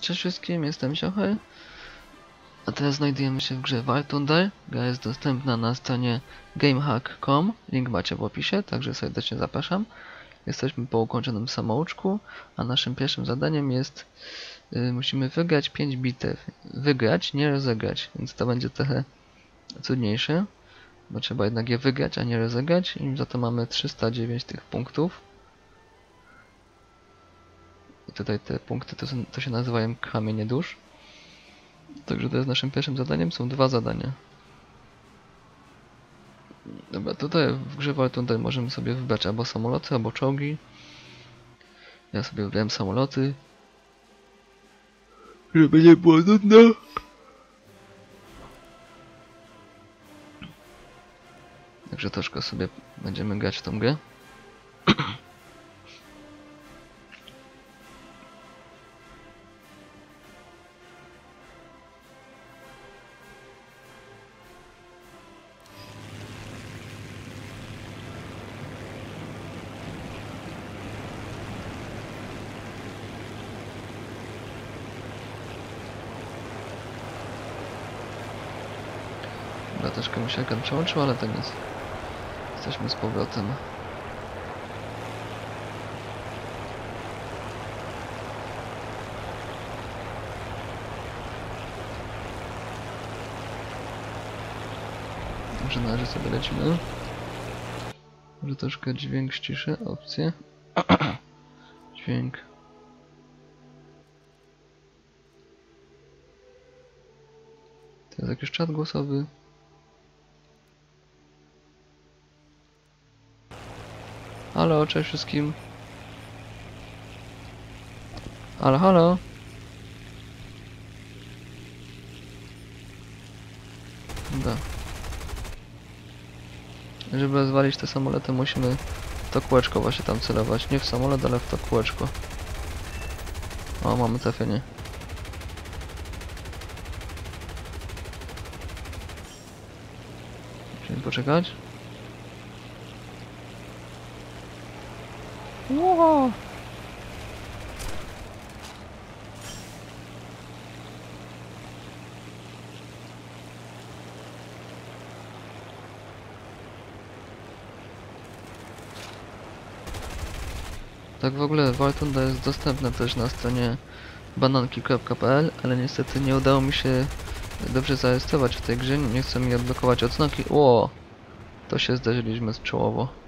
Cześć wszystkim, jestem Siochel. A teraz znajdujemy się w grze War Thunder. Gra jest dostępna na stronie gamehack.com. Link macie w opisie, także serdecznie zapraszam. Jesteśmy po ukończonym samouczku, a naszym pierwszym zadaniem jest y, musimy wygrać 5 bitew. Wygrać, nie rozegrać, więc to będzie trochę trudniejsze, bo trzeba jednak je wygrać, a nie rozegrać i za to mamy 309 tych punktów. I tutaj te punkty to, są, to się nazywają kamienie dusz. Także to jest naszym pierwszym zadaniem. Są dwa zadania. Dobra, tutaj w grze możemy sobie wybrać albo samoloty, albo czołgi. Ja sobie wybrałem samoloty. Żeby nie było nudno. Także troszkę sobie będziemy grać w tą grę. Mi się ekran przełączył, ale to nic. Jesteśmy z powrotem. Może na sobie lecimy. Może troszkę dźwięk ściszę, opcje. dźwięk. To jest jakiś czat głosowy. Halo, cześć wszystkim. Halo, halo. Da. Żeby zwalić te samoloty musimy w to kółeczko właśnie tam celować. Nie w samolot, ale w to kółeczko. O, mamy trafienie. Musimy poczekać. Wow. Tak w ogóle Thunder jest dostępna też na stronie bananki.pl, ale niestety nie udało mi się dobrze zarejestrować w tej grze, nie chcę mi odblokować odznaki. Ło! To się zdarzyliśmy z czołowo.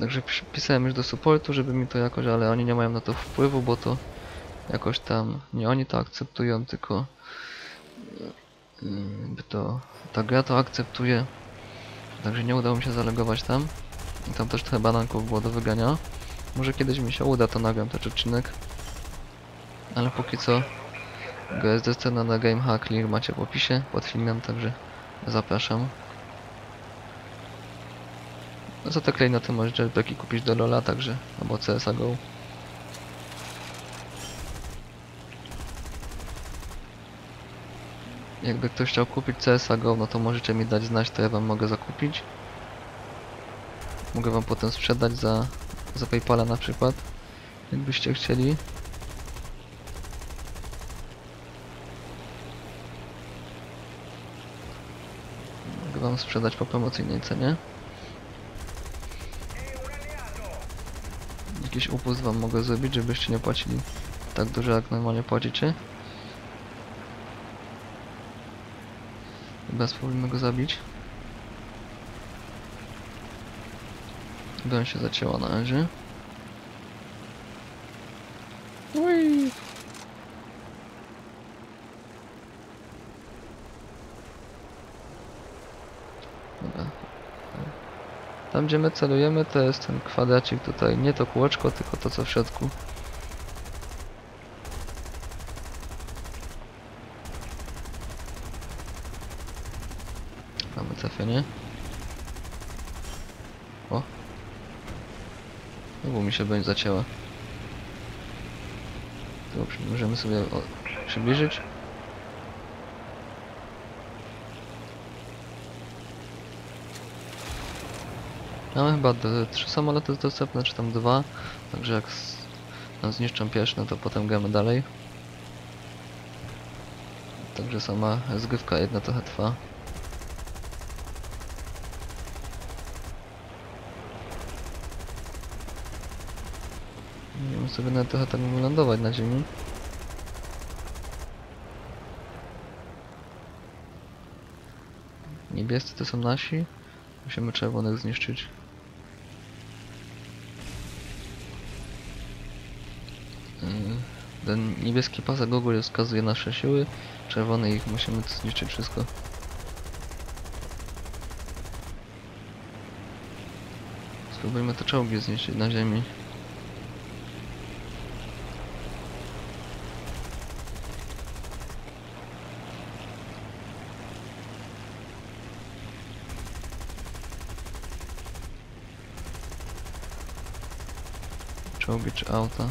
Także pis- pisałem już do supportu, żeby mi to jakoś, ale oni nie mają na to wpływu, bo to jakoś tam nie oni to akceptują, tylko yy, jakby to ta gra to akceptuje. Także nie udało mi się zalogować tam. I tam też trochę bananków było do wygania. Może kiedyś mi się uda, to nagram też odcinek. Ale póki co jest dostępna na GameHack, link macie w opisie pod filmem, także zapraszam. No za te klejnoty możesz jetpacki kupić do Lola także, albo CSA GO. Jakby ktoś chciał kupić CSA GO, no to możecie mi dać znać, to ja wam mogę zakupić. Mogę wam potem sprzedać za, za Paypala na przykład, jakbyście chcieli. Mogę wam sprzedać po promocyjnej cenie. Jakiś upust wam mogę zrobić, żebyście nie płacili tak dużo jak normalnie płacicie. Chyba spróbujmy go zabić. Broń się zacięła na razie. Dobra. Tam gdzie my celujemy to jest ten kwadracik tutaj, nie to kółeczko, tylko to co w środku. Mamy trafienie. O. Znowu mi się broń zacięła. To przy- możemy sobie przybliżyć. Mamy chyba trzy samoloty dostępne, czy tam dwa. Także jak nam zniszczą pierś, no to potem gramy dalej. Także sama zgrywka jedna trochę trwa. Wiem sobie nawet trochę tak wylądować na ziemi. Niebiescy to są nasi. Musimy czerwonych zniszczyć. Ten niebieski pasek ogólnie wskazuje nasze siły, czerwony ich musimy zniszczyć wszystko. Spróbujmy te czołgi zniszczyć na ziemi. Czołgi czy auta?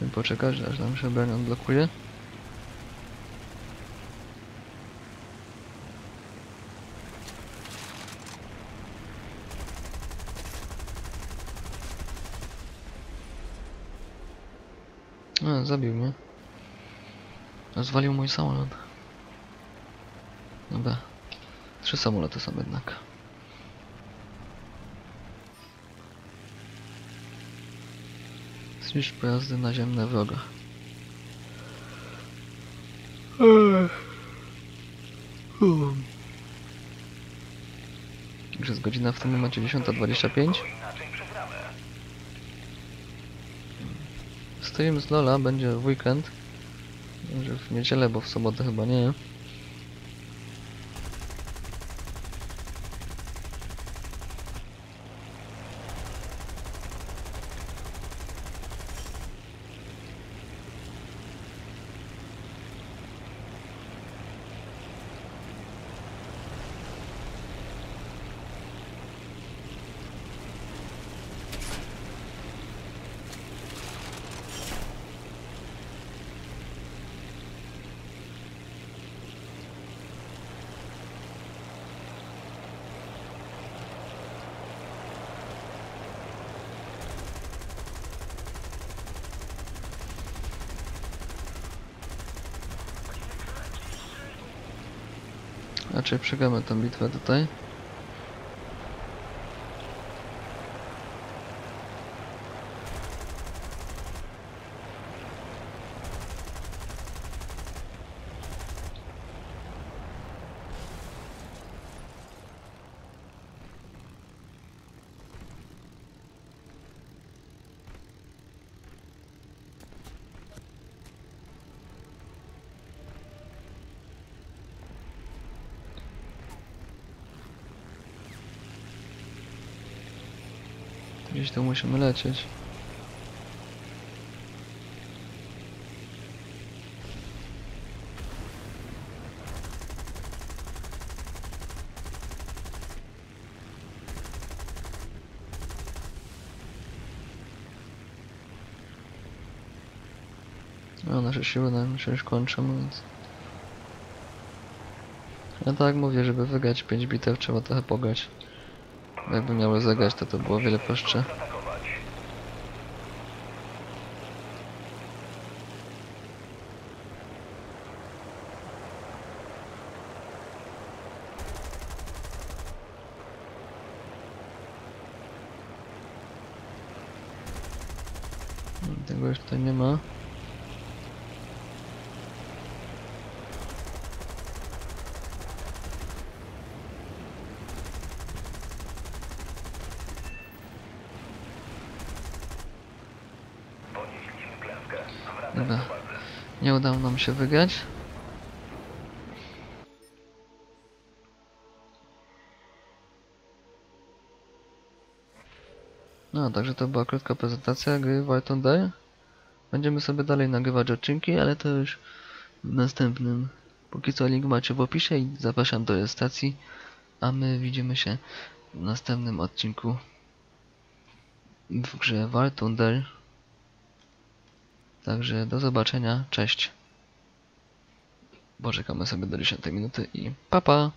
Musimy poczekać, aż nam się broń odblokuje. A, zabił mnie. Rozwalił mój samolot. Dobra. Trzy samoloty są jednak. Zniszcz pojazdy naziemne wroga. Już jest godzina w tym momencie 10.25. Stoimy z Lola, będzie w weekend. Może w niedzielę, bo w sobotę chyba nie. Raczej przegramy tę bitwę tutaj. Gdzieś tu musimy lecieć. No, nasze siły nam się już kończą, więc... Ja tak mówię, żeby wygrać 5 bitew trzeba trochę pograć. Jakby miały zagrać, to to było wiele prostsze. Tego już nie ma. Dobra. Nie udało nam się wygrać. No, także to była krótka prezentacja gry War Thunder. Będziemy sobie dalej nagrywać odcinki, ale to już w następnym. Póki co link macie w opisie i zapraszam do stacji. A my widzimy się w następnym odcinku w grze War Thunder. Także do zobaczenia, cześć. Poczekamy sobie do 10 minuty i pa pa!